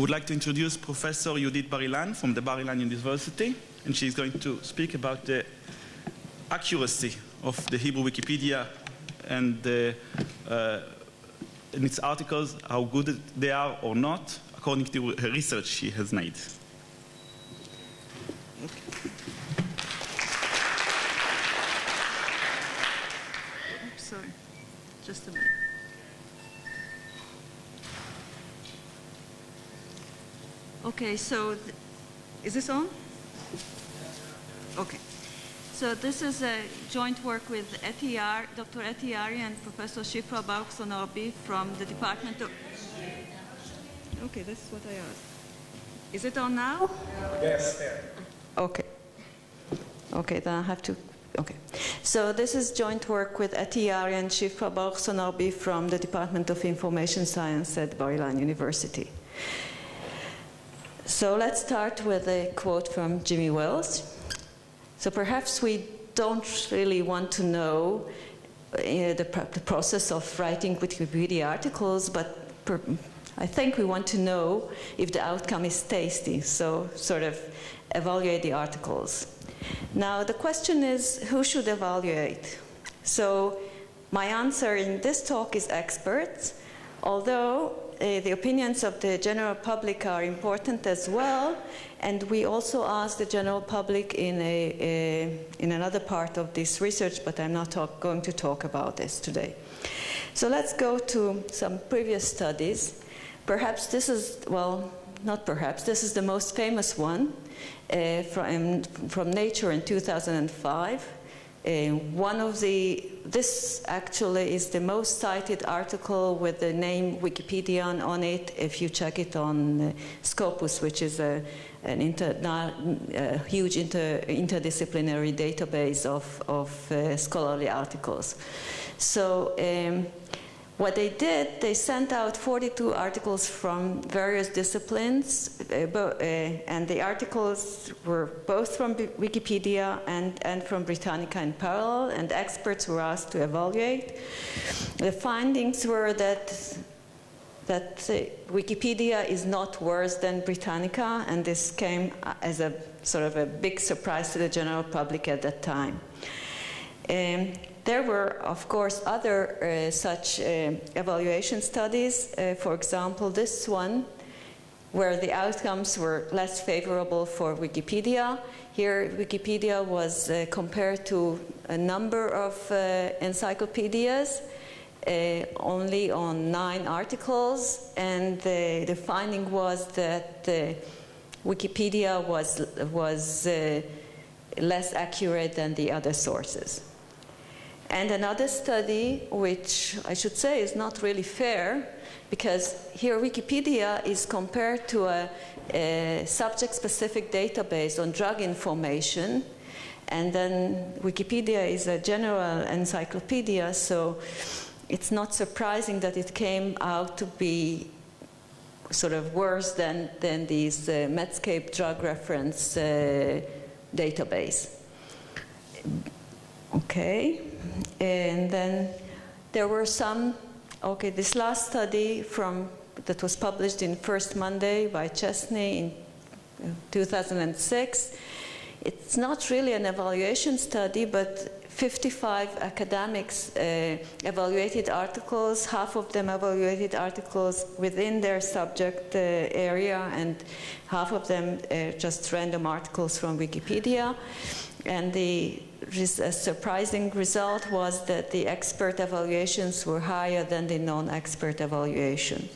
would like to introduce Professor Yehudit Bar-Ilan from the Bar-Ilan University, and she's going to speak about the accuracy of the Hebrew Wikipedia and, the, uh, and its articles, how good they are or not, according to her research she has made. Okay, so th- is this on? Okay. So this is a joint work with Etiyar, Dr. Eti Yaari and Professor Shifra Baruch from the Department of... Okay, this is what I asked. Is it on now? Yes, there. Okay. Okay, then I have to. Okay. So this is joint work with Eti Yaari and Shifra Baruchson-Arbib from the Department of Information Science at Bar-Ilan University. So let's start with a quote from Jimmy Wales. So perhaps we don't really want to know uh, the, pr- the process of writing Wikipedia articles, but I think we want to know if the outcome is tasty. So sort of evaluate the articles. Now the question is, who should evaluate? So my answer in this talk is experts, although uh, the opinions of the general public are important as well, and we also ask the general public in, a, a in another part of this research, but I'm not talk, going to talk about this today. So let's go to some previous studies. Perhaps this is, well, not perhaps, this is the most famous one uh, from, from Nature in 2005. Uh, one of the, this actually is the most cited article with the name Wikipedia on it if you check it on uh, Scopus, which is a, an inter, a huge inter, interdisciplinary database of, of uh, scholarly articles. So um, what they did, they sent out 42 articles from various disciplines, uh, bo- uh, and the articles were both from B- Wikipedia and, and from Britannica in parallel, and experts were asked to evaluate. The findings were that that Wikipedia is not worse than Britannica, and this came uh, as a sort of a big surprise to the general public at that time. Um, there were, of course, other uh, such uh, evaluation studies. Uh, for example, this one, where the outcomes were less favorable for Wikipedia. Here, Wikipedia was uh, compared to a number of uh, encyclopedias, uh, only on nine articles, and the, the finding was that Wikipedia was, was less accurate than the other sources. And another study, which I should say is not really fair, because here Wikipedia is compared to a, a subject specific database on drug information. And then Wikipedia is a general encyclopedia, so it's not surprising that it came out to be sort of worse than, than these uh, Medscape drug reference uh, database. Okay, and then there were some. Okay, this last study from that was published in First Monday by Chesney in 2006. It's not really an evaluation study, but 55 academics uh, evaluated articles. Half of them evaluated articles within their subject uh, area, and half of them uh, just random articles from Wikipedia. And the a surprising result was that the expert evaluations were higher than the non-expert evaluation.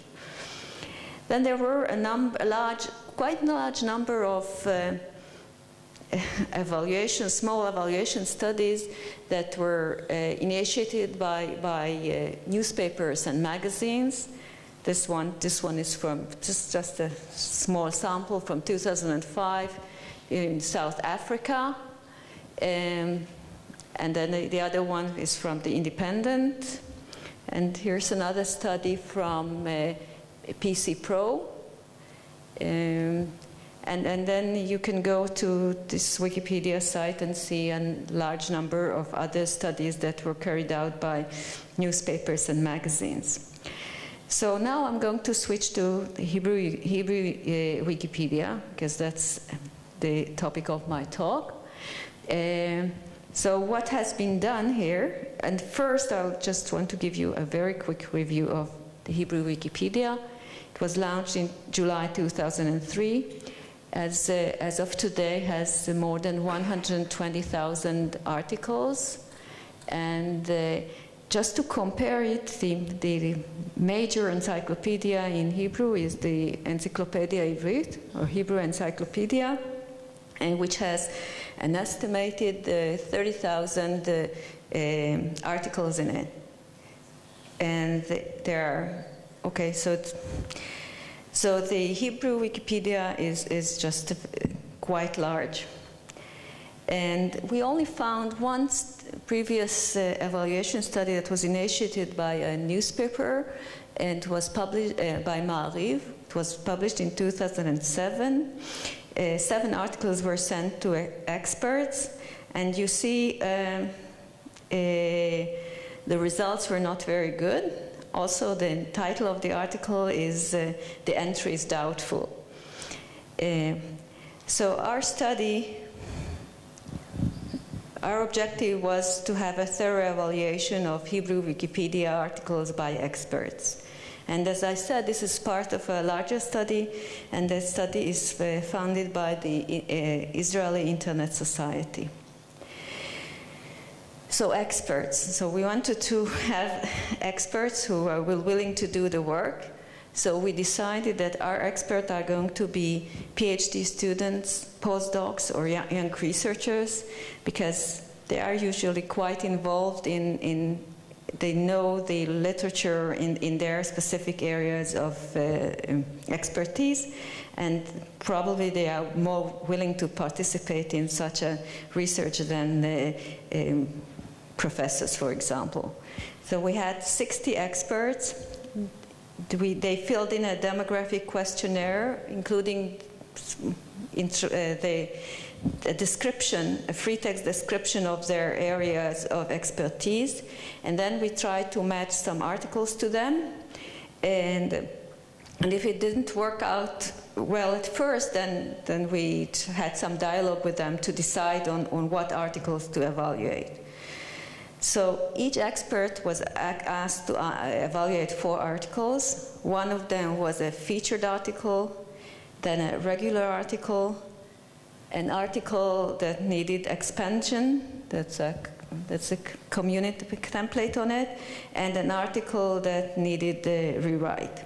Then there were a, a large, quite a large number of uh, evaluation, small evaluation studies that were uh, initiated by, by uh, newspapers and magazines. This one, this one is from just, just a small sample from 2005 in South Africa. Um, and then the, the, other one is from the Independent. And here's another study from uh, PC Pro. Um, and, and then you can go to this Wikipedia site and see a large number of other studies that were carried out by newspapers and magazines. So now I'm going to switch to the Hebrew, Hebrew uh, Wikipedia because that's the topic of my talk. Uh, so what has been done here? And first, I'll just want to give you a very quick review of the Hebrew Wikipedia. It was launched in July 2003. As, uh, as of today, has more than 120,000 articles, and uh, just to compare it, the, the, major encyclopedia in Hebrew is the Encyclopedia Ivrit, or Hebrew Encyclopedia, and which has an estimated uh, 30,000 uh, um, articles in it. And there are, okay, so, so the Hebrew Wikipedia is, is just quite large. And we only found one previous uh, evaluation study that was initiated by a newspaper and was published uh, by Ma'ariv. It was published in 2007. Uh, seven articles were sent to experts, and you see um, uh, the results were not very good. Also, the title of the article is uh, The Entry is Doubtful. Uh, so, our study our objective was to have a thorough evaluation of Hebrew Wikipedia articles by experts. And as I said, this is part of a larger study, and the study is uh, funded by the uh, Israeli Internet Society. So, experts. So, we wanted to have experts who are willing to do the work. So, we decided that our experts are going to be PhD students, postdocs, or young researchers because they are usually quite involved in, in they know the literature in, in their specific areas of uh, expertise, and probably they are more willing to participate in such a research than uh, um, professors, for example. So we had 60 experts. We, they filled in a demographic questionnaire, including uh, the, a description, a free text description of their areas of expertise, and then we tried to match some articles to them. And, and if it didn't work out well at first, then, then we had some dialogue with them to decide on, on what articles to evaluate. So each expert was asked to uh, evaluate four articles. One of them was a featured article, then a regular article, an article that needed expansion, that's a, that's a community template on it, and an article that needed a rewrite.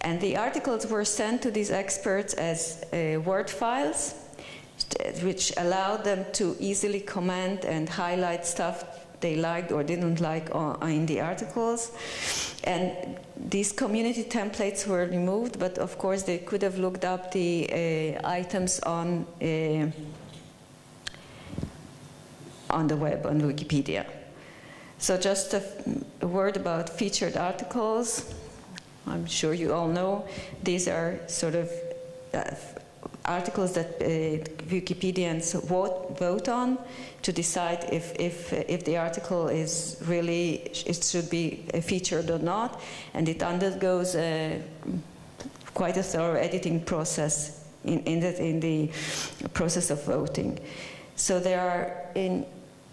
And the articles were sent to these experts as uh, Word files, which allowed them to easily comment and highlight stuff they liked or didn't like in the articles. And these community templates were removed, but of course they could have looked up the uh, items on, uh, on the web, on Wikipedia. So just a, a word about featured articles. I'm sure you all know these are sort of uh, articles that uh, Wikipedians vote, vote on to decide if, if, uh, if the article is really, it should be uh, featured or not. And it undergoes a, quite a thorough editing process in, in, the, in the process of voting. So there are, in,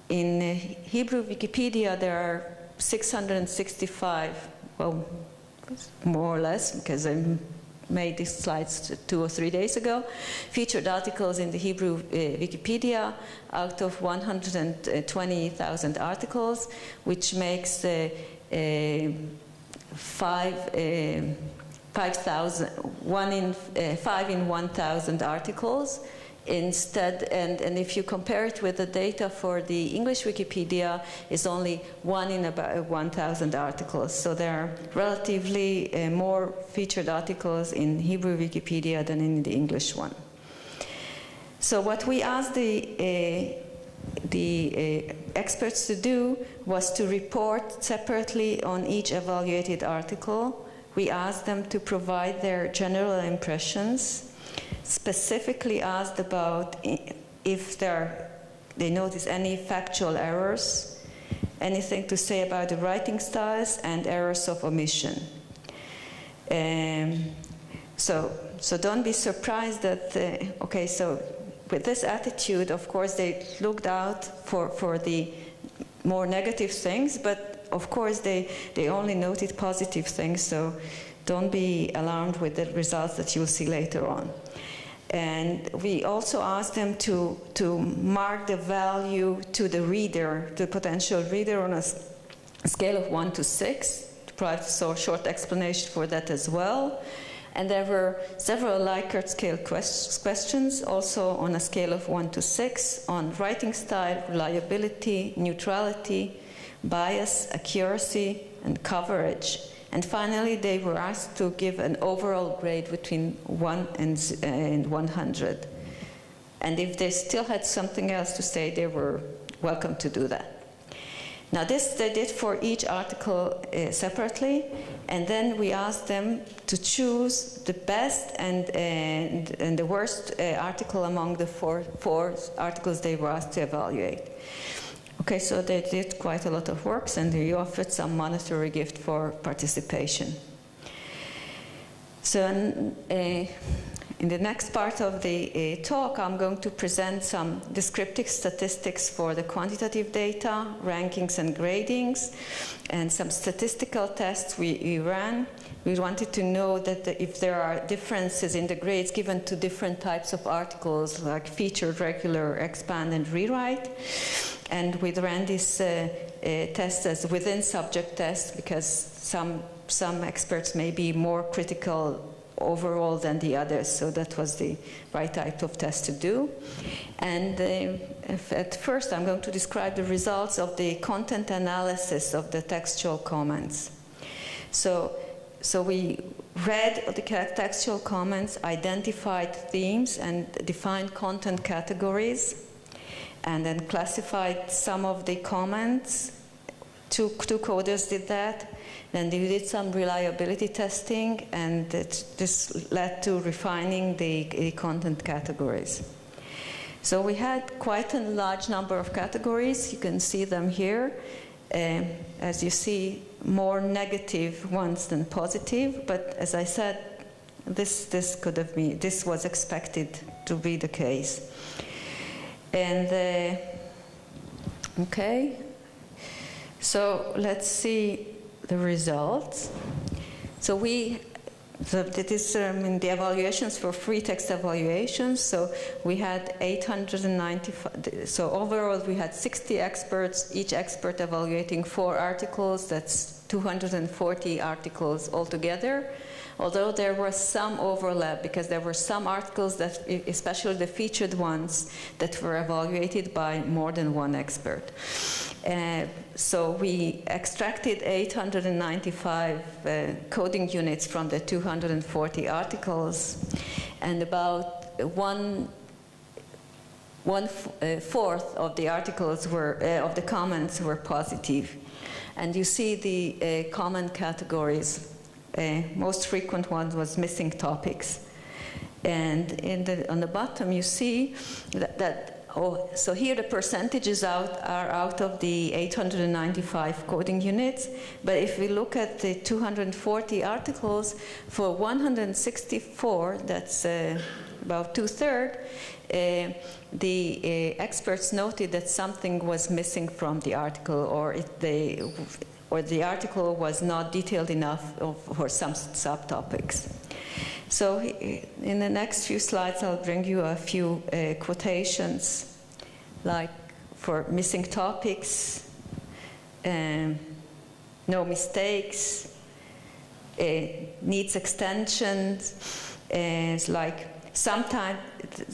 in Hebrew Wikipedia, there are 665, well, more or less, because I'm made these slides two or three days ago, featured articles in the Hebrew uh, Wikipedia out of 120,000 articles, which makes uh, uh, five, uh, 5,000, one in, uh, five in 1,000 articles instead, and, and if you compare it with the data for the English Wikipedia, is only one in about 1,000 articles. So there are relatively uh, more featured articles in Hebrew Wikipedia than in the English one. So what we asked the uh, the uh, experts to do was to report separately on each evaluated article. We asked them to provide their general impressions specifically asked about if there, they notice any factual errors, anything to say about the writing styles, and errors of omission. Um, so, so don't be surprised that, uh, okay, so with this attitude, of course, they looked out for, for the more negative things, but of course, they, they only noted positive things, so don't be alarmed with the results that you'll see later on. And we also asked them to, to mark the value to the reader, the potential reader, on a scale of 1 to 6, to provide a short explanation for that as well. And there were several Likert scale questions, also on a scale of 1 to 6, on writing style, reliability, neutrality, bias, accuracy, and coverage. And finally, they were asked to give an overall grade between 1 and, uh, and 100. And if they still had something else to say, they were welcome to do that. Now, this they did for each article uh, separately, and then we asked them to choose the best and, and, and the worst uh, article among the four, four articles they were asked to evaluate. Okay, so they did quite a lot of works, and they offered some monetary gift for participation. So, uh, in the next part of the uh, talk, I'm going to present some descriptive statistics for the quantitative data, rankings and gradings, and some statistical tests we, we ran. We wanted to know that the, if there are differences in the grades given to different types of articles, like featured, regular, expand, and rewrite. And we ran these uh, uh, tests as within subject tests because some, some experts may be more critical overall than the others. So that was the right type of test to do. And uh, at first, I'm going to describe the results of the content analysis of the textual comments. So, so we read the textual comments, identified themes, and defined content categories, and then classified some of the comments. Two, two coders did that then they did some reliability testing, and it, this led to refining the, the content categories. So we had quite a large number of categories. You can see them here. Um, as you see, more negative ones than positive. But as I said, this this could have been this was expected to be the case. And uh, okay, so let's see the results. So we um, in the evaluations for free text evaluations. So we had 895. So overall, we had 60 experts, each expert evaluating four articles. That's 240 articles altogether. Although there was some overlap because there were some articles that, especially the featured ones, that were evaluated by more than one expert. Uh, so we extracted 895 uh, coding units from the 240 articles, and about one one uh, fourth of the articles were uh, of the comments were positive, and you see the uh, common categories. Uh, most frequent one was missing topics, and in the, on the bottom you see that, that Oh, so here the percentages out are out of the 895 coding units. But if we look at the 240 articles, for 164, that's uh, about two thirds, uh, the uh, experts noted that something was missing from the article, or it, they, or the article was not detailed enough for some subtopics. So in the next few slides, I'll bring you a few uh, quotations, like for missing topics, um, no mistakes, uh, needs extensions. Uh, like sometimes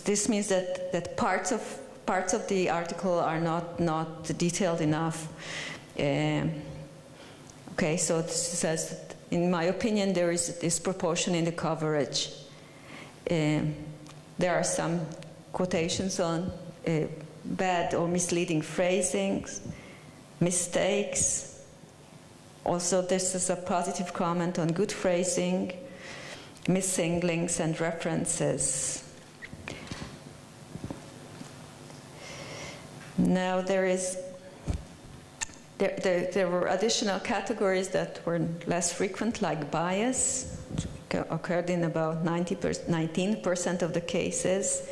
this means that, that parts of parts of the article are not not detailed enough. Um, okay, so this says in my opinion, there is a disproportion in the coverage. Um, there are some quotations on uh, bad or misleading phrasings, mistakes. Also, this is a positive comment on good phrasing, missing links and references. Now, there is there, there, there, were additional categories that were less frequent, like bias, occurred in about 90 19% of the cases,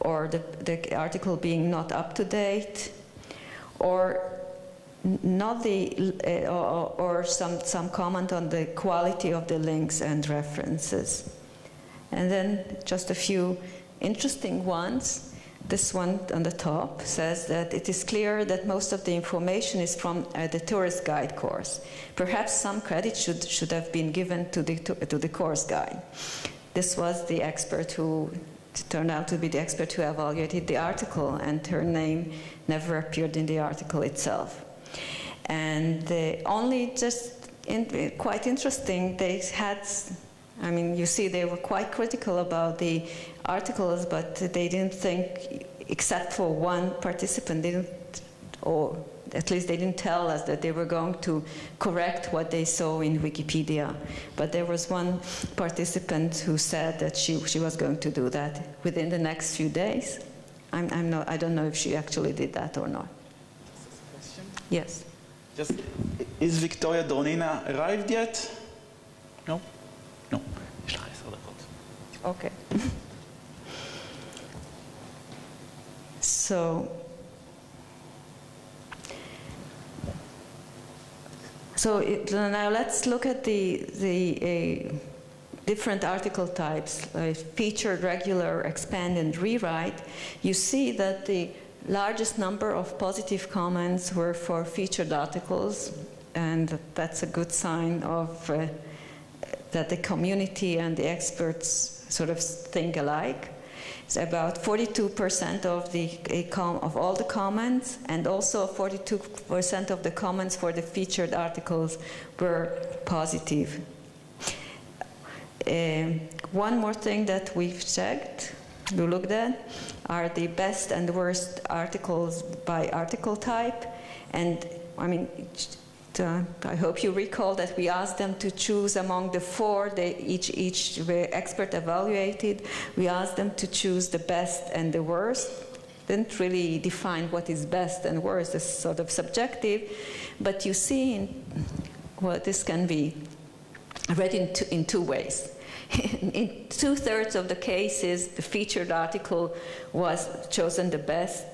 or the, the article being not up to date, or not the uh, or, or, some some comment on the quality of the links and references. And then just a few interesting ones this one on the top says that it is clear that most of the information is from uh, the tourist guide course. Perhaps some credit should, should have been given to the, to, the course guide. This was the expert who turned out to be the expert who evaluated the article, and her name never appeared in the article itself. And only just in, quite interesting, they had I mean, you see, they were quite critical about the articles, but they didn't think, except for one participant, they didn't, or at least they didn't tell us that they were going to correct what they saw in Wikipedia. But there was one participant who said that she, she was going to do that within the next few days. I'm, I'm not, I don't know if she actually did that or not. Yes. Just, is Victoria Donina arrived yet? No? No. Okay. so, so it, now let's look at the the uh, different article types: featured, regular, expand, and rewrite. You see that the largest number of positive comments were for featured articles, and that's a good sign of. Uh, that the community and the experts sort of think alike. It's about 42% of the of all the comments, and also 42% of the comments for the featured articles were positive. Um, one more thing that we've checked, we looked at, are the best and worst articles by article type, and I mean uh, I hope you recall that we asked them to choose among the four they each each expert evaluated. We asked them to choose the best and the worst. Didn't really define what is best and worst. It's sort of subjective, but you see, in, well, this can be read in two, in two ways. in two thirds of the cases, the featured article was chosen the best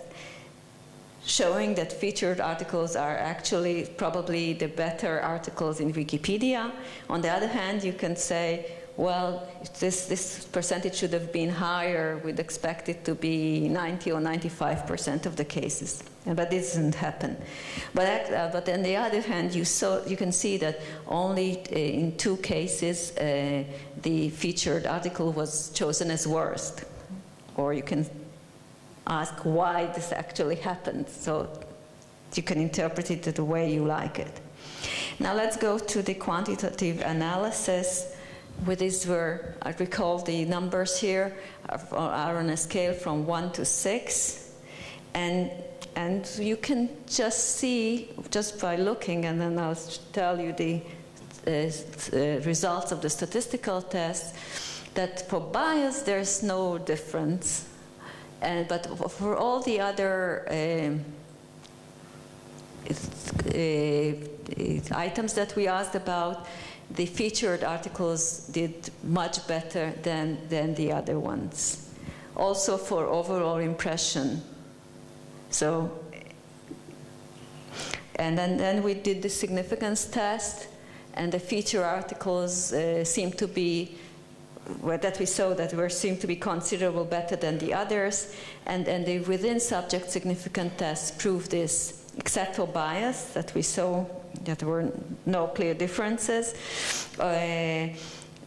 showing that featured articles are actually probably the better articles in Wikipedia. On the other hand, you can say, well, this, this percentage should have been higher. We'd expect it to be 90 or 95% of the cases. But this didn't happen. But, uh, but on the other hand, you, saw, you can see that only uh, in two cases uh, the featured article was chosen as worst. Or you can ask why this actually happened. So you can interpret it the way you like it. Now let's go to the quantitative analysis. With this, were I recall the numbers here are on a scale from one to six, and and you can just see just by looking, and then I'll tell you the uh, results of the statistical test. That for bias, there's no difference and, but for all the other um, uh, items that we asked about, the featured articles did much better than, than the other ones. Also for overall impression. So, and then, then we did the significance test, and the feature articles uh, seemed to be that we saw that were seemed to be considerable better than the others, and, and the within subject significant tests proved this, except for bias that we saw that there were no clear differences. Uh,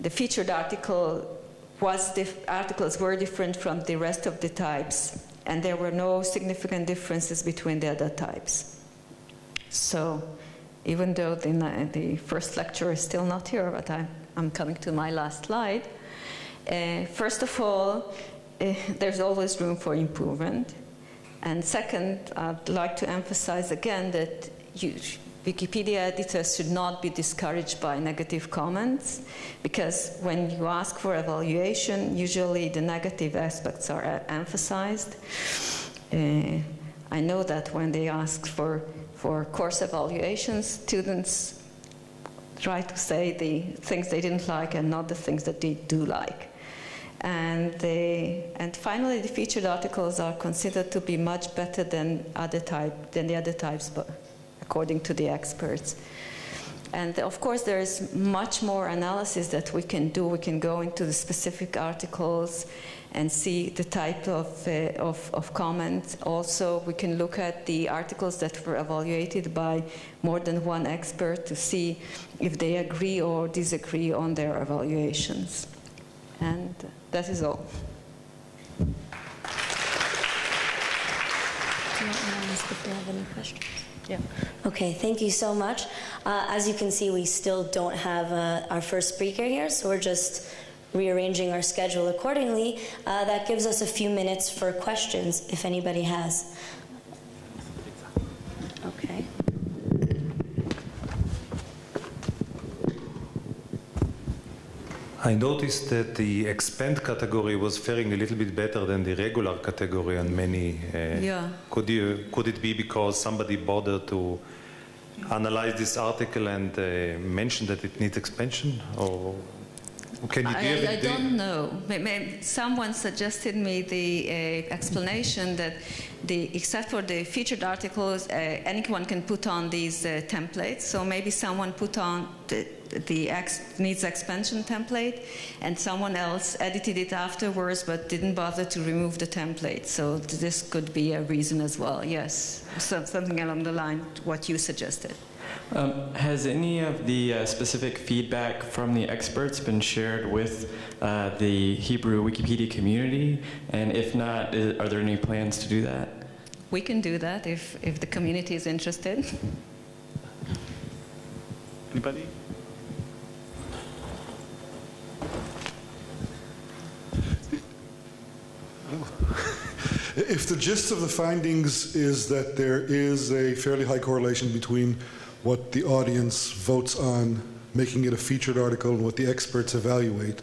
the featured article was articles were different from the rest of the types, and there were no significant differences between the other types. So, even though the, the first lecture is still not here, but I'm, I'm coming to my last slide. Uh, first of all, uh, there's always room for improvement. And second, I'd like to emphasize again that you, Wikipedia editors should not be discouraged by negative comments because when you ask for evaluation, usually the negative aspects are emphasized. Uh, I know that when they ask for, for course evaluations, students try to say the things they didn't like and not the things that they do like. And, they, and finally, the featured articles are considered to be much better than other type than the other types, according to the experts. And of course, there is much more analysis that we can do. We can go into the specific articles and see the type of, uh, of, of comments. Also, we can look at the articles that were evaluated by more than one expert to see if they agree or disagree on their evaluations. And that is all. Do you want me to ask if they have any questions? Yeah. Okay, thank you so much. Uh, as you can see, we still don't have uh, our first speaker here, so we're just rearranging our schedule accordingly. Uh, that gives us a few minutes for questions, if anybody has. Okay. I noticed that the expand category was faring a little bit better than the regular category on many. Uh, Yeah. Could you could it be because somebody bothered to analyze this article and uh, mention that it needs expansion, or can you I, give I the- don't know. Someone suggested me the uh, explanation that the, except for the featured articles, uh, anyone can put on these uh, templates. So maybe someone put on the, the ex, needs expansion template, and someone else edited it afterwards, but didn't bother to remove the template. So this could be a reason as well. Yes, so, something along the line what you suggested. Um, has any of the uh, specific feedback from the experts been shared with uh, the Hebrew Wikipedia community? And if not, i- are there any plans to do that? We can do that if, if the community is interested. Anybody? If the gist of the findings is that there is a fairly high correlation between what the audience votes on, making it a featured article, and what the experts evaluate,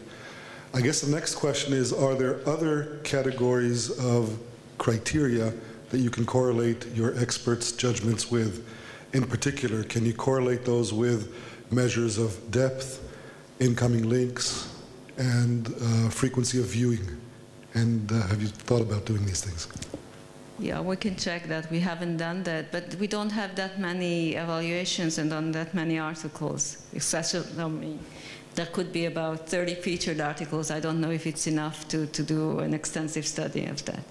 I guess the next question is are there other categories of criteria that you can correlate your experts' judgments with? In particular, can you correlate those with measures of depth, incoming links, and uh, frequency of viewing? And uh, have you thought about doing these things? Yeah, we can check that. We haven't done that, but we don't have that many evaluations and on that many articles. Especially, I mean, there could be about 30 featured articles. I don't know if it's enough to, to do an extensive study of that.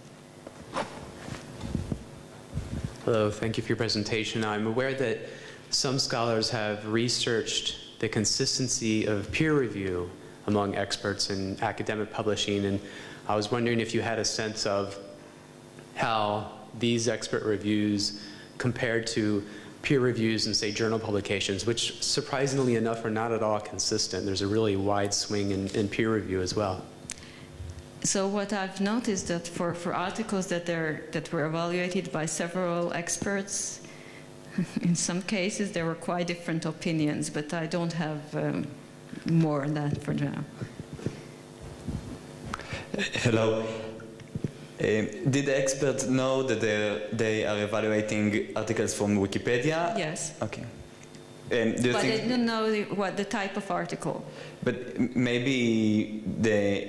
Hello, thank you for your presentation. I'm aware that some scholars have researched the consistency of peer review among experts in academic publishing, and I was wondering if you had a sense of how these expert reviews compared to peer reviews and say, journal publications, which surprisingly enough are not at all consistent. There's a really wide swing in, in peer review as well. So what I've noticed that for, for articles that, are, that were evaluated by several experts, in some cases there were quite different opinions, but I don't have um, more on that for now. Hello. Um, did the experts know that they're- evaluating articles from Wikipedia? Yes. Okay. Um, do you But think? don't know the, what the type of article. But maybe the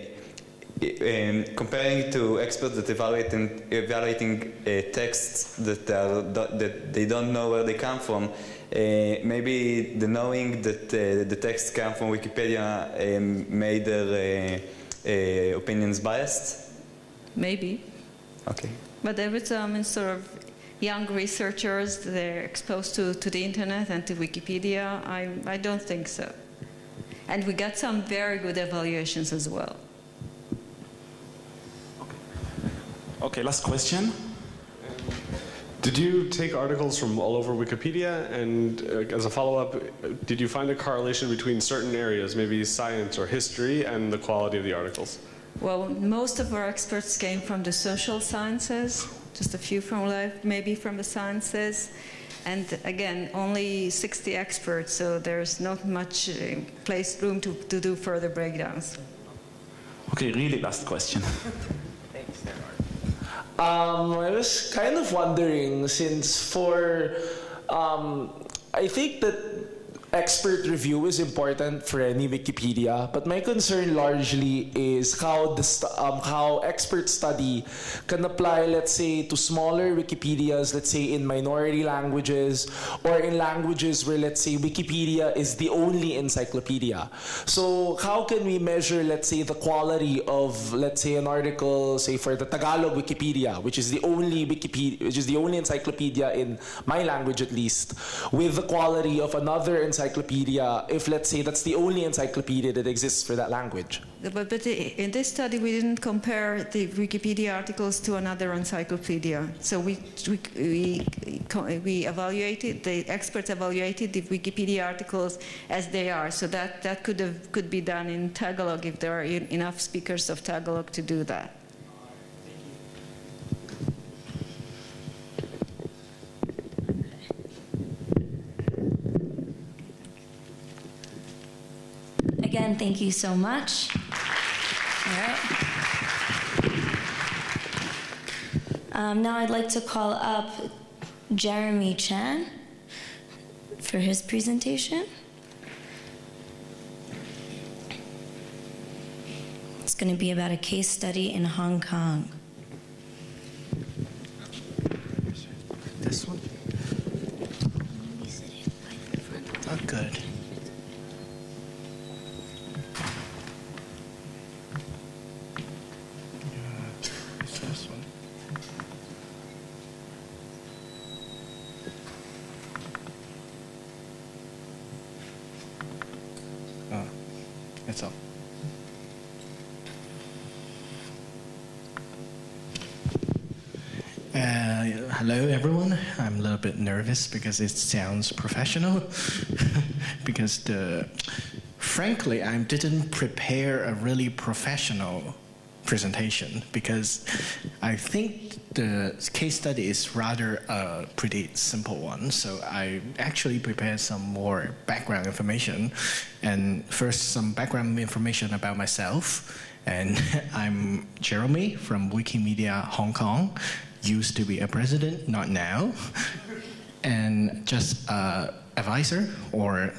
um, comparing to experts that evaluating evaluating uh, texts that are that they don't know where they come from. Uh, maybe the knowing that uh, the texts come from Wikipedia um, made their uh, uh, opinions biased. Maybe. Okay. But there is um, sort of young researchers, they're exposed to, to the internet and to Wikipedia. I, I don't think so. And we got some very good evaluations as well. Okay, last question. Did you take articles from all over Wikipedia? And uh, as a follow up, did you find a correlation between certain areas, maybe science or history, and the quality of the articles? Well, most of our experts came from the social sciences, just a few from life, maybe from the sciences. And again, only 60 experts, so there's not much uh, place, room to, to do further breakdowns. Okay, really last question. Thanks, um, I was kind of wondering since for um, I think that expert review is important for any Wikipedia, but my concern largely is how the um, how expert study can apply, let's say, to smaller Wikipedias, let's say in minority languages or in languages where, let's say, Wikipedia is the only encyclopedia. So how can we measure, let's say, the quality of, let's say, an article, say for the Tagalog Wikipedia, which is the only Wikipedia, which is the only encyclopedia in my language at least, with the quality of another encyclopedia, if let's say that's the only encyclopedia that exists for that language. But, but uh, in this study, we didn't compare the Wikipedia articles to another encyclopedia. So we, we, we, we evaluated, the experts evaluated the Wikipedia articles as they are. So that, that could, have, could be done in Tagalog if there are enough speakers of Tagalog to do that. Again, thank you so much. All right. Um, now I'd like to call up Jeromy Chan for his presentation. It's going to be about a case study in Hong Kong. This one? Oh, good. It's up. Uh, hello, everyone. I'm a little bit nervous because it sounds professional. because the, frankly, I didn't prepare a really professional presentation because I think the case study is rather a pretty simple one. So I actually prepared some more background information. And first, some background information about myself. And I'm Jeromy from Wikimedia Hong Kong. Used to be a president, not now. And just uh, advisor, or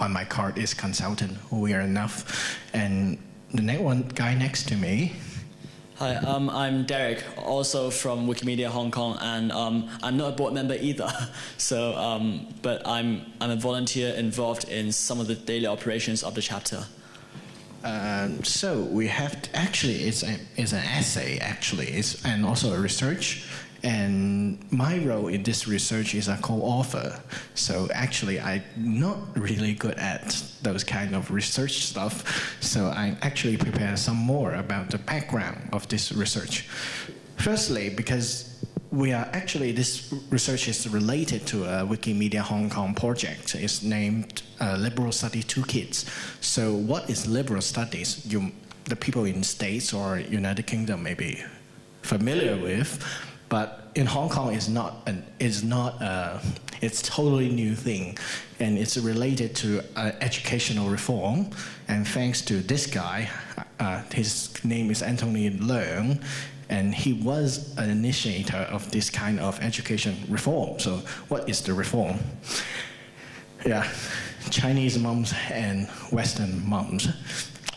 on my card is consultant. We are enough. And the next one guy next to me Hi, um, I'm Deryck, also from Wikimedia Hong Kong, and um, I'm not a board member either. So, um, but I'm I'm a volunteer involved in some of the daily operations of the chapter. Um, so we have to, actually it's a, it's an essay actually it's and also a research and my role in this research is a co-author. So actually i'm not really good at those kind of research stuff. So i actually prepare some more about the background of this research. Firstly because we are actually this research is related to a wikimedia hong kong project. It's named uh, liberal study Two Kids. so what is liberal studies? You the people in states or united kingdom may be familiar with but in Hong Kong, it's not an it's not a, it's totally new thing, and it's related to uh, educational reform. And thanks to this guy, uh, his name is Antony Leung, and he was an initiator of this kind of education reform. So, what is the reform? Yeah, Chinese moms and Western moms,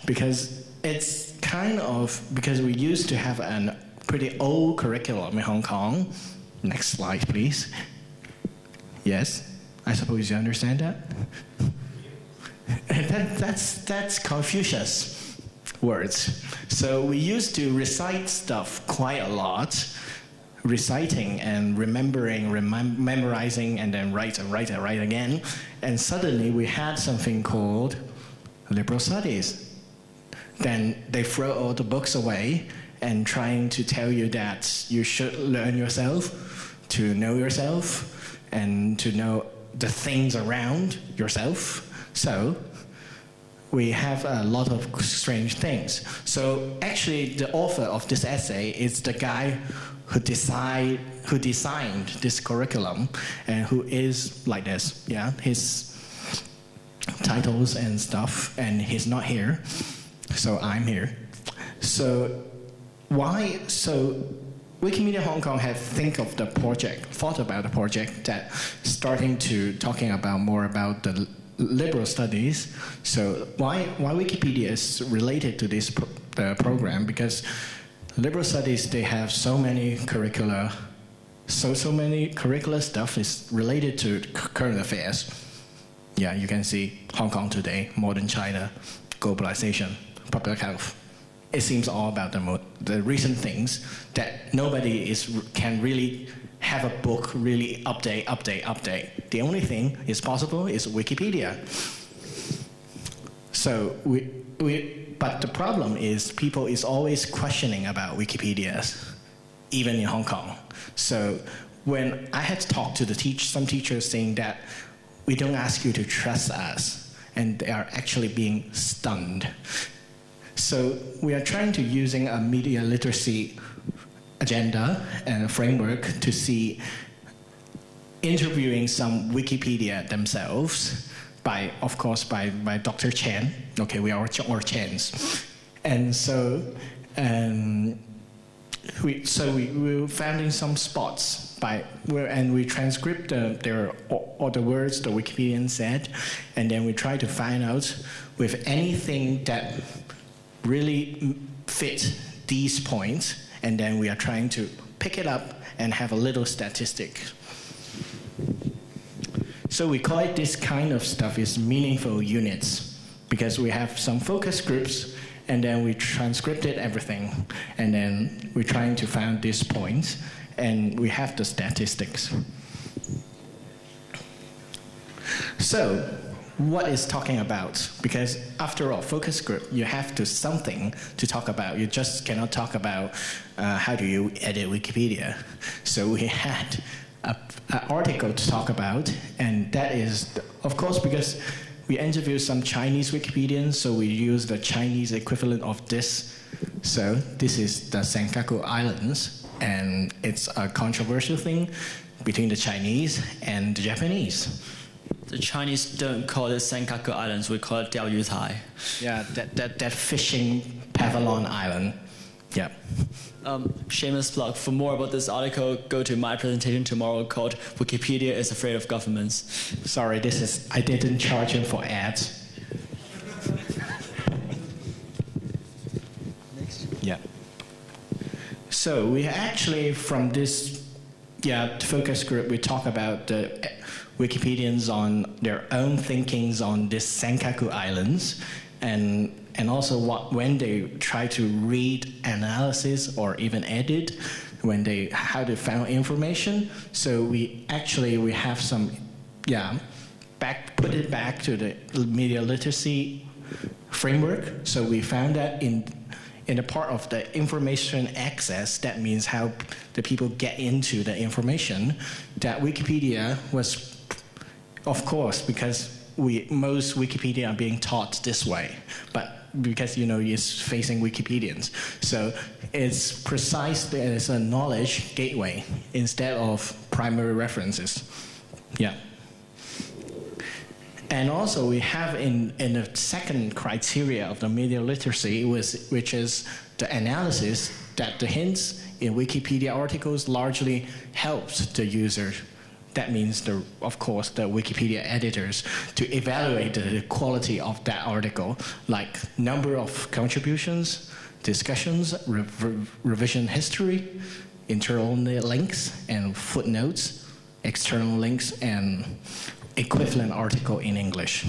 because it's kind of because we used to have an pretty old curriculum in Hong Kong. Next slide, please. Yes, I suppose you understand that. that that's that's Confucius words. So we used to recite stuff quite a lot, reciting and remembering, remem- memorizing, and then write and write and write again. And suddenly we had something called liberal studies. Then they throw all the books away and trying to tell you that you should learn yourself, to know yourself, and to know the things around yourself. So we have a lot of strange things. So actually, the author of this essay is the guy who decide who designed this curriculum and who is like this. Yeah, his titles and stuff, and he's not here, so I'm here. So why? So Wikimedia Hong Kong had think of the project, thought about the project that starting to talking about more about the liberal studies. So why why Wikipedia is related to this pro- uh, program because liberal studies they have so many curricula, so so many curricular stuff is related to current affairs. Yeah, you can see Hong Kong today, modern China, globalization, public health. It seems all about the, mo- the recent things that nobody is can really have a book really update, update, update. The only thing is possible is Wikipedia. So we, we, but the problem is people is always questioning about Wikipedias, even in Hong Kong. So when I had talked to the teach, some teachers saying that we don't ask you to trust us, and they are actually being stunned. So we are trying to using a media literacy agenda and a framework to see interviewing some Wikipedia themselves by, of course, by, by Dr. Chan. Okay, we are all Chans. And so, um, we, so we, we were finding some spots by where, and we transcript the, their, all, all the words the Wikipedian said, and then we try to find out with anything that really fit these points, and then we are trying to pick it up and have a little statistic. So we call it this kind of stuff is meaningful units because we have some focus groups and then we transcripted everything and then we're trying to find these points and we have the statistics. So what is talking about. Because after all focus group you have to something to talk about. You just cannot talk about uh, how do you edit wikipedia. So we had an article to talk about and that is of course because we interviewed some chinese wikipedians so we use the chinese equivalent of this. So this is the senkaku islands and it's a controversial thing between the chinese and the japanese The Chinese don't call it Senkaku Islands, we call it Diaoyutai. Yeah, that, that, that fishing pavilion island. Yeah. Um, shameless plug. For more about this article, go to my presentation tomorrow called Wikipedia is Afraid of Governments. Sorry, this is, I didn't charge him for ads. Yeah. So we actually, from this yeah, focus group, we talk about the Wikipedians on their own thinkings on this Senkaku Islands, and and also what when they try to read analysis or even edit, when they how they found information. So we actually we have some, yeah, back put it back to the media literacy framework. So we found that in in the part of the information access, that means how the people get into the information, that Wikipedia was, of course, because we most Wikipedia are being taught this way, but because you know it's facing Wikipedians, so it's precise as a knowledge gateway instead of primary references. Yeah. And also, we have in, in the second criteria of the media literacy, was, which is the analysis that the hints in Wikipedia articles largely helps the user. That means, the, of course, the Wikipedia editors to evaluate the, quality of that article, like number of contributions, discussions, revision history, internal links and footnotes, external links, and equivalent article in English.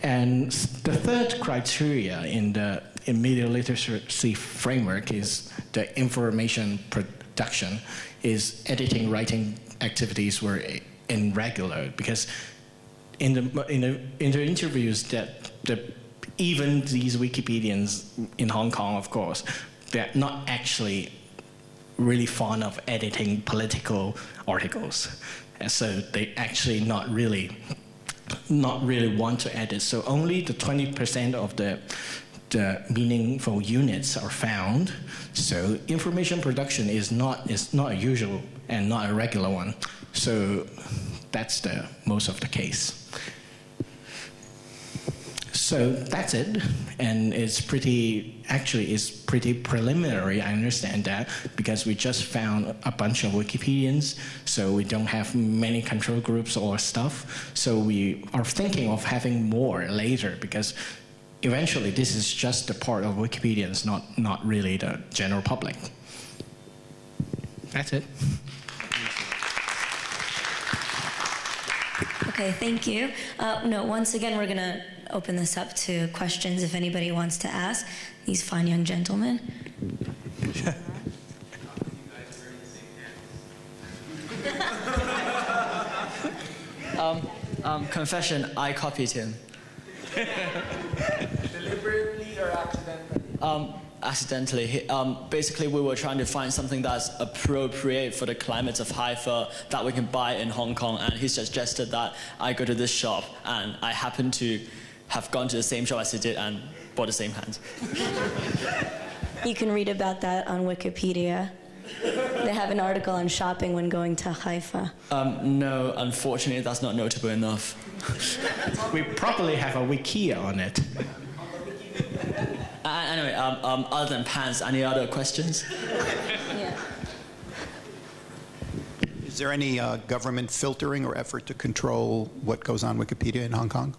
And the third criteria in the in media literacy framework is the information production, is editing, writing activities were irregular because in the in the, in the interviews that the even these Wikipedians in Hong Kong, of course, they're not actually really fond of editing political articles. And so they actually not really not really want to edit. So only the 20% of the the meaningful units are found. So information production is not is not a usual and not a regular one. So that's the most of the case. So that's it, and it's pretty. Actually, it's pretty preliminary. I understand that because we just found a bunch of Wikipedians, so we don't have many control groups or stuff. So we are thinking of having more later because eventually this is just a part of Wikipedians, not not really the general public. That's it. Okay, thank you. Uh, no, once again, we're going to open this up to questions if anybody wants to ask. These fine young gentlemen. Um, um, confession, I copied him. Deliberately or accidentally? Um, accidentally. Um, basically, we were trying to find something that's appropriate for the climate of Haifa that we can buy in Hong Kong, and he suggested that I go to this shop, and I happened to have gone to the same shop as he did and bought the same hands. You can read about that on Wikipedia. They have an article on shopping when going to Haifa. Um, no, unfortunately, that's not notable enough. we probably have a wikia on it. Uh, anyway, um, um, other than pants, any other questions? Is there any uh, government filtering or effort to control what goes on Wikipedia in Hong Kong?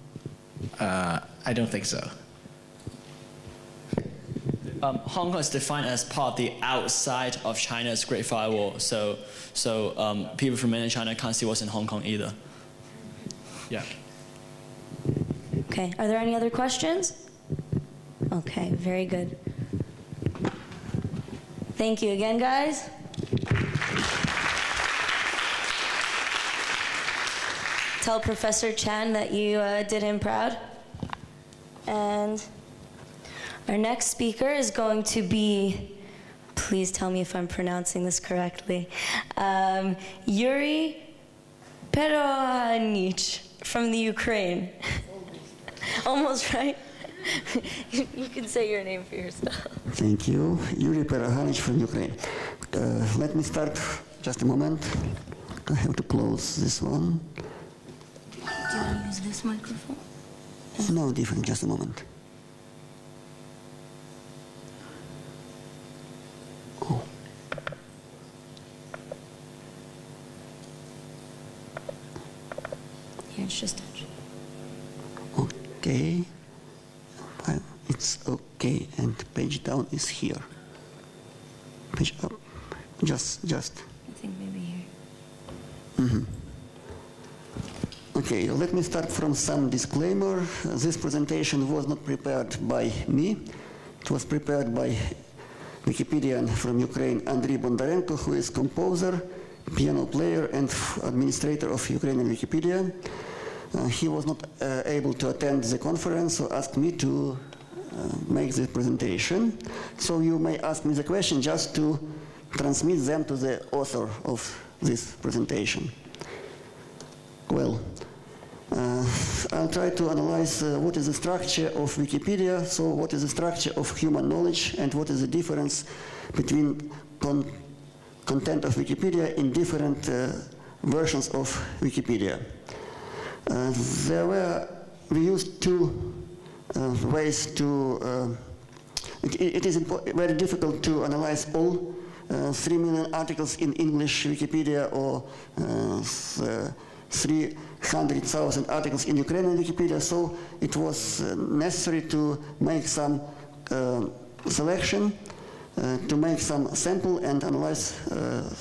Uh, I don't think so. Um, Hong Kong is defined as part of the outside of China's Great Firewall, so so um, people from mainland China can't see what's in Hong Kong either. Yeah. Okay, are there any other questions? Okay, very good. Thank you again, guys. Tell Professor Chan that you uh, did him proud. And our next speaker is going to be, please tell me if I'm pronouncing this correctly, um, Yuri Perohanich from the Ukraine. Almost right. you, can say your name for yourself. Thank you. Yuri Perahanich from Ukraine. Uh, let me start just a moment. I have to close this one. Do you want to use this microphone? No, different, just a moment. Oh. Here, it's just touch. Okay. Fine. It's okay. And is here. Just, just. I think maybe here. Mhm. Okay, let me start from some disclaimer. This presentation was not prepared by me. It was prepared by Wikipedian from Ukraine, Andriy Bondarenko, who is composer, piano player, and f- administrator of Ukrainian Wikipedia. Uh, he was not uh, able to attend the conference, so asked me to make this presentation. So you may ask me the question just to transmit them to the author of this presentation. Well, uh, I'll try to analyze uh, what is the structure of Wikipedia, so what is the structure of human knowledge, and what is the difference between con- content of Wikipedia in different uh, versions of Wikipedia. Uh, there were, we used two uh, ways to, uh, it, it is very difficult to analyze all uh, 3 million articles in English Wikipedia or uh, uh, 300,000 articles in Ukrainian Wikipedia, so it was uh, necessary to make some uh, selection, uh, to make some sample and analyze uh,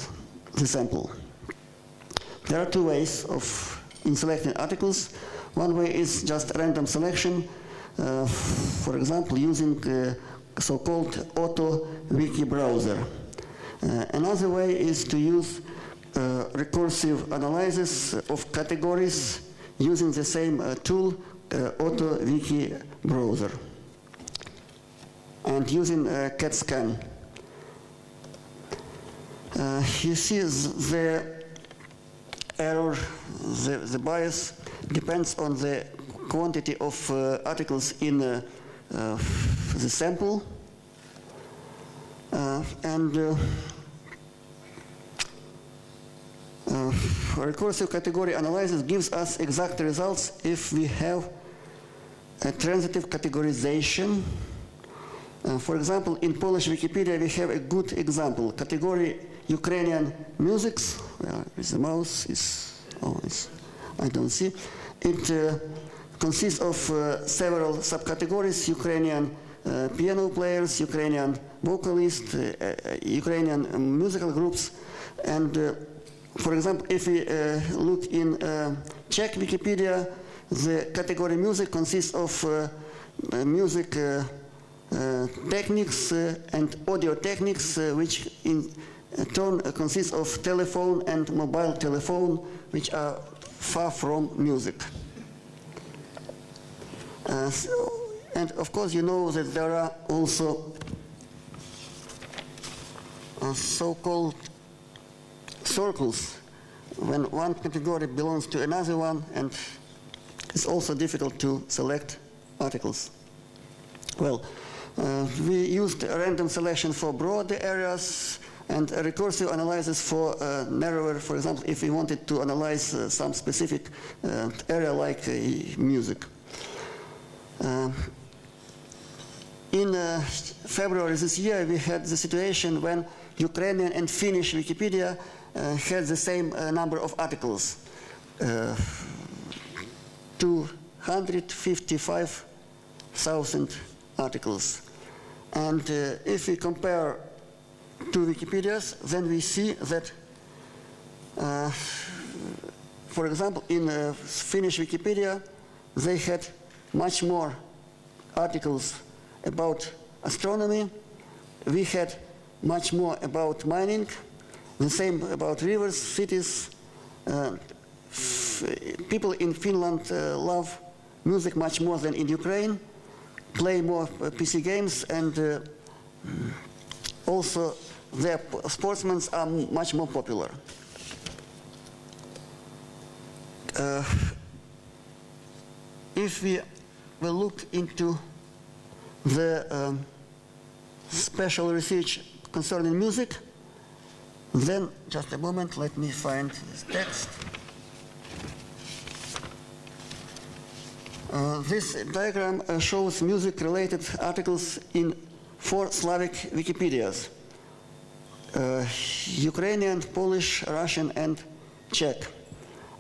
the sample. There are two ways of in selecting articles. One way is just random selection, uh, for example, using uh, so-called auto wiki browser. Uh, another way is to use uh, recursive analysis of categories using the same uh, tool, uh, auto wiki browser, and using uh, CatScan. Uh, you see the error, the, the bias depends on the quantity of uh, articles in uh, uh, the sample. And recursive category analysis gives us exact results if we have a transitive categorization. Uh, for example, in Polish Wikipedia, we have a good example. Category Ukrainian musics. Where is the mouse? Is oh, I don't see. It uh, consists of uh, several subcategories: Ukrainian uh, piano players, Ukrainian vocalists, uh, Ukrainian um, musical groups, and for example, if we look in Czech Wikipedia, the category music consists of music uh, techniques uh, and audio techniques, uh, which in turn consists of telephone and mobile telephone, which are far from music. Uh, so, and of course, you know that there are also uh, so-called circles when one category belongs to another one and it's also difficult to select articles. Well, uh, we used random selection for broader areas and recursive analysis for uh, narrower, for example, if we wanted to analyze uh, some specific uh, area like uh, music. Uh, in uh, February this year, we had the situation when Ukrainian and Finnish Wikipedia uh, had the same uh, number of articles, uh, 255,000 articles. And uh, if we compare two Wikipedias, then we see that, uh, for example, in uh, Finnish Wikipedia, they had much more articles about astronomy. We had much more about mining, the same about rivers, cities. Uh, people in Finland uh, love music much more than in Ukraine, play more uh, PC games, and uh, also their sportsmen are much more popular. Uh, if we will look into the um, special research concerning music, then just a moment, let me find this text. Uh, this diagram uh, shows music-related articles in four Slavic Wikipedias, uh, Ukrainian, Polish, Russian, and Czech.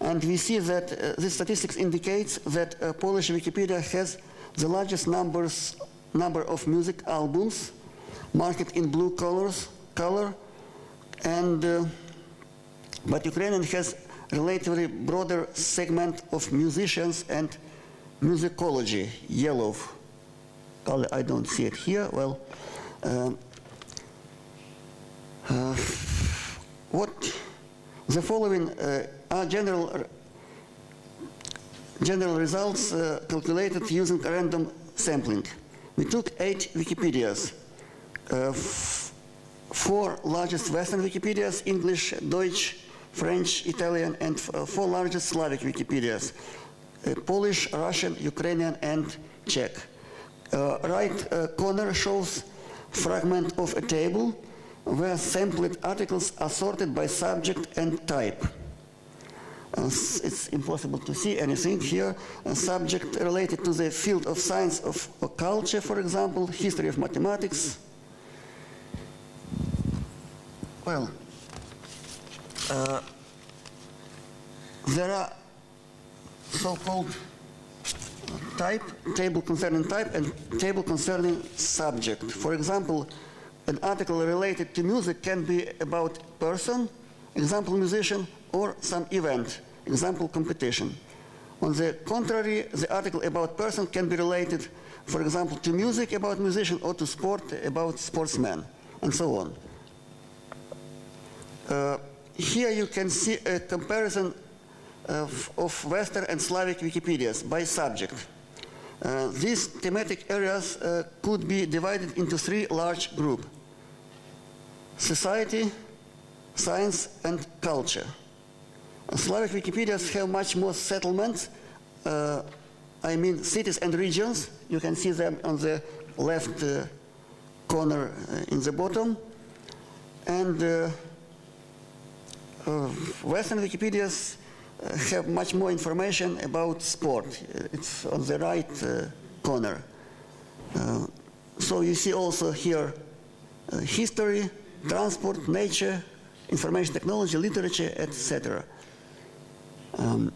And we see that uh, this statistics indicates that uh, Polish Wikipedia has the largest numbers, number of music albums, marked in blue colors, color, and uh, but Ukrainian has relatively broader segment of musicians and musicology, yellow color. I don't see it here. Well, um, uh, what the following uh, are general general results uh, calculated using random sampling. We took eight Wikipedias, uh, four largest Western Wikipedias, English, Deutsch, French, Italian, and four largest Slavic Wikipedias, Polish, Russian, Ukrainian, and Czech. Uh, right uh, corner shows fragment of a table where sampled articles are sorted by subject and type. Uh, it's impossible to see anything here. A subject related to the field of science of culture, for example, history of mathematics. Well, uh, there are so-called type, table concerning type, and table concerning subject. For example, an article related to music can be about person, example musician, or some event, example competition. On the contrary, the article about person can be related, for example, to music about musician or to sport about sportsman, and so on. Uh, here you can see a comparison of, of Western and Slavic Wikipedias by subject. Uh, these thematic areas uh, could be divided into three large groups. Society, science, and culture. Slavic Wikipedias have much more settlements, uh, I mean cities and regions. You can see them on the left uh, corner uh, in the bottom. And uh, Western Wikipedias have much more information about sport. It's on the right corner. Uh, so you see also here uh, history, transport, nature, information technology, literature, etc. Um,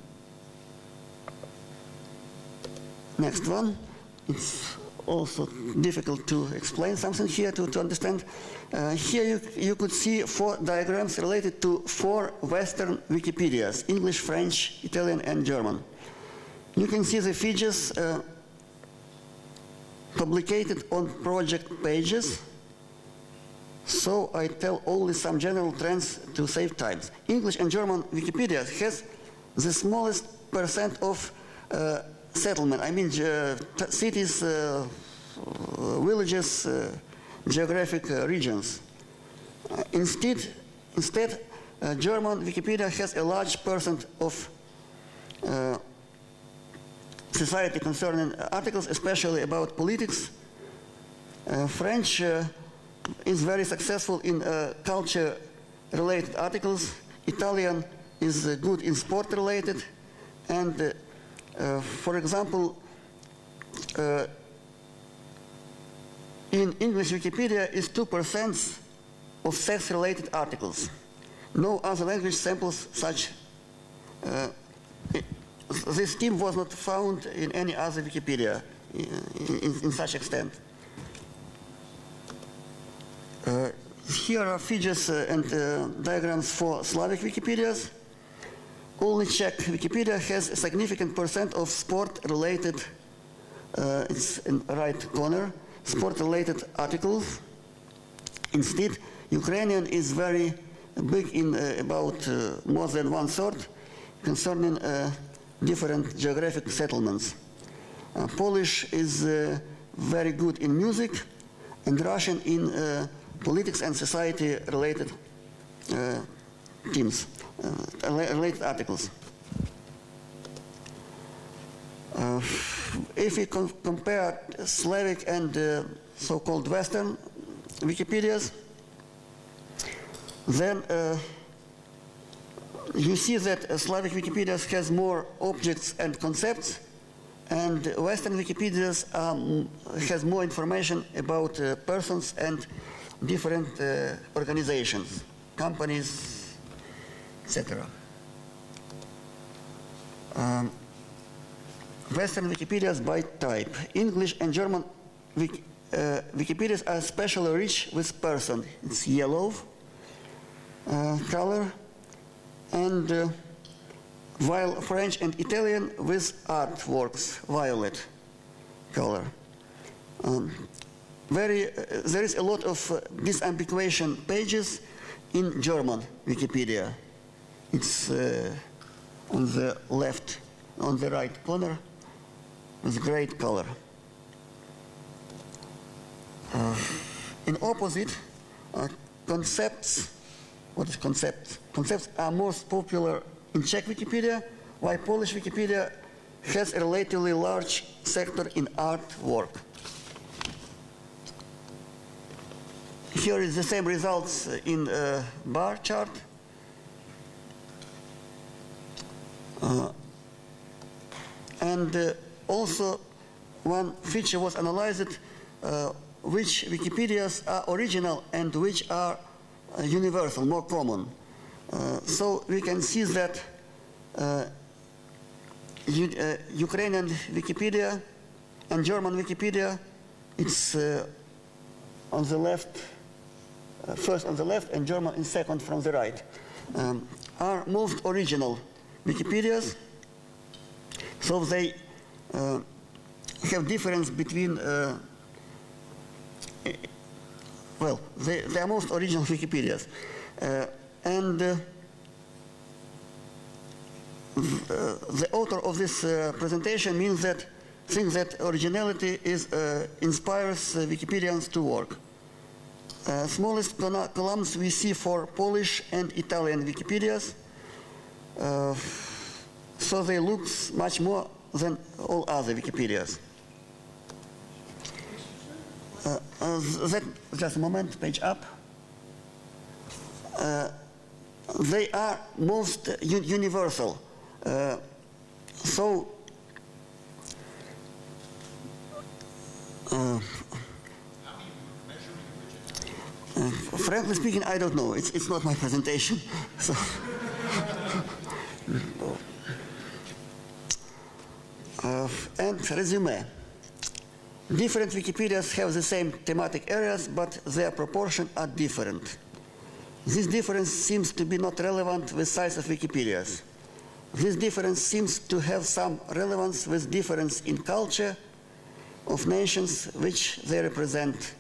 next one. It's also difficult to explain something here to, to understand. Uh, here you, you could see four diagrams related to four Western Wikipedias, English, French, Italian, and German. You can see the figures uh, publicated on project pages. So I tell only some general trends to save time. English and German Wikipedia has the smallest percent of uh, settlement. I mean, uh, cities, uh, villages, uh, geographic uh, regions. Uh, instead, instead German Wikipedia has a large percent of society concerning articles, especially about politics. French is very successful in culture-related articles. Italian is good in sport-related, and uh, for example, uh, in English Wikipedia is 2% of sex-related articles. No other language samples such. Uh, this scheme was not found in any other Wikipedia in, in, in such extent. Uh, here are figures uh, and uh, diagrams for Slavic Wikipedias. Only Czech Wikipedia has a significant percent of sport-related, uh, it's in right corner, sport-related articles. Instead, Ukrainian is very big in uh, about uh, more than one third concerning uh, different geographic settlements. Uh, Polish is uh, very good in music and Russian in politics and society related Uh, related articles. Uh, if we com compare Slavic and uh, so-called Western Wikipedias, then you see that Slavic Wikipedias has more objects and concepts, and Western Wikipedias um, has more information about uh, persons and different uh, organizations, companies, etc. Um, Western Wikipedias by type. English and German Wiki, uh, Wikipedias are especially rich with person. It's yellow uh, color, and uh, while French and Italian with artworks, violet color. Um, very, uh, there is a lot of uh, disambiguation pages in German Wikipedia. It's uh, on the left, on the right corner, with great color. Uh, in opposite, uh, concepts, what is concepts? Concepts are most popular in Czech Wikipedia, while Polish Wikipedia has a relatively large sector in artwork. Here is the same results in a bar chart. Uh, and uh, also one feature was analyzed uh, which Wikipedias are original and which are uh, universal, more common. Uh, so we can see that uh, Ukrainian Wikipedia and German Wikipedia, it's on the left, first on the left and German in second from the right, um, are most original Wikipedias. So they uh, have difference between, uh, well, they, they, are most original Wikipedias. Uh, and uh, the author of this uh, presentation means that thinks that originality is, uh, inspires Wikipedians to work. smallest columns we see for Polish and Italian Wikipedias, uh, so they look much more than all other Wikipedias. Uh, uh, that, just a moment, page up. Uh, they are most universal. Uh, so Uh, frankly speaking, I don't know. It's, it's not my presentation. So. And resume. Different Wikipedias have the same thematic areas, but their proportions are different. This difference seems to be not relevant with size of Wikipedias. This difference seems to have some relevance with difference in culture of nations which they represent.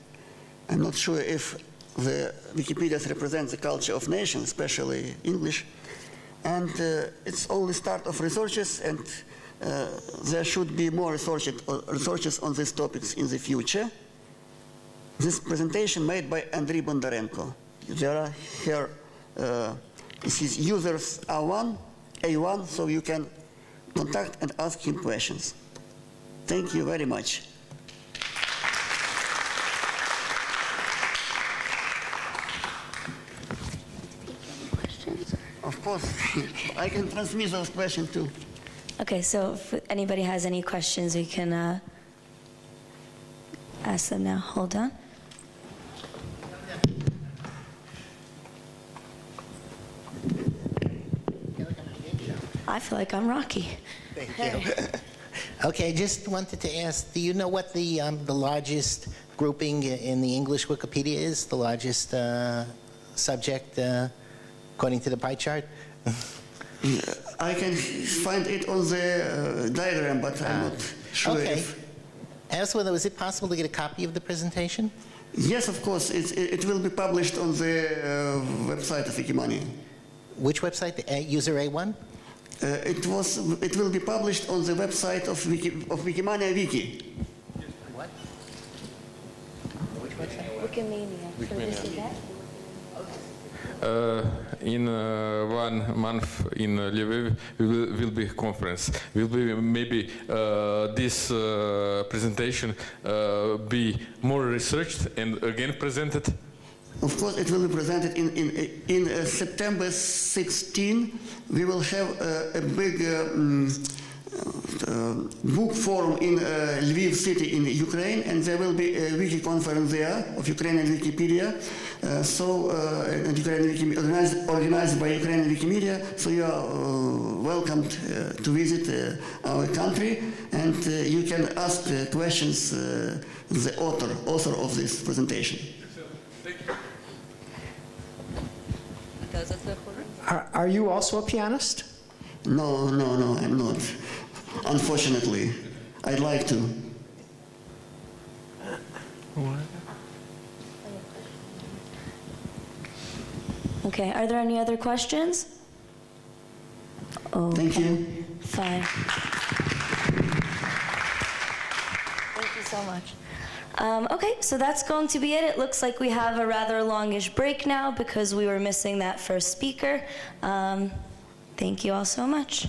I'm not sure if the Wikipedias represent the culture of nations, especially English. And uh, it's only start of researches and uh, there should be more researches, researches on these topics in the future. This presentation made by Andriy Bondarenko. There are here, uh, his users A1, A1, so you can contact and ask him questions. Thank you very much. Course, I can transmit those questions too. Okay, so if anybody has any questions, we can uh, ask them now. Hold on. I feel like I'm Rocky. Thank you. okay, just wanted to ask, do you know what the, um, the largest grouping in the English Wikipedia is? The largest uh, subject uh, according to the pie chart? I can find it on the uh, diagram, but I'm not sure okay. if... Ask whether was it possible to get a copy of the presentation? Yes, of course. It, it, it will be published on the uh, website of Wikimania. Which website? The A- user A1? Uh, it was. It will be published on the website of, Wiki, of Wikimania Wiki. What? Which website? Wikimania. Wikimania. Uh, in uh, one month in uh, Lviv will, will be conference. Will be maybe uh, this uh, presentation uh, be more researched and again presented. Of course, it will be presented in in in uh, September 16. We will have uh, a big. Uh, um, uh, book forum in uh, Lviv city in Ukraine, and there will be a wiki conference there of Ukrainian Wikipedia. Uh, so, uh, and Ukrainian Wiki, organized, organized by Ukrainian Wikimedia. So you are uh, welcomed uh, to visit uh, our country, and uh, you can ask uh, questions uh, the author author of this presentation. Are, are you also a pianist? No, no, no, I'm not. Unfortunately, I'd like to. Okay, are there any other questions? Oh, Thank you. fine. Thank you so much. Um, okay, so that's going to be it. It looks like we have a rather longish break now because we were missing that first speaker. Um, thank you all so much.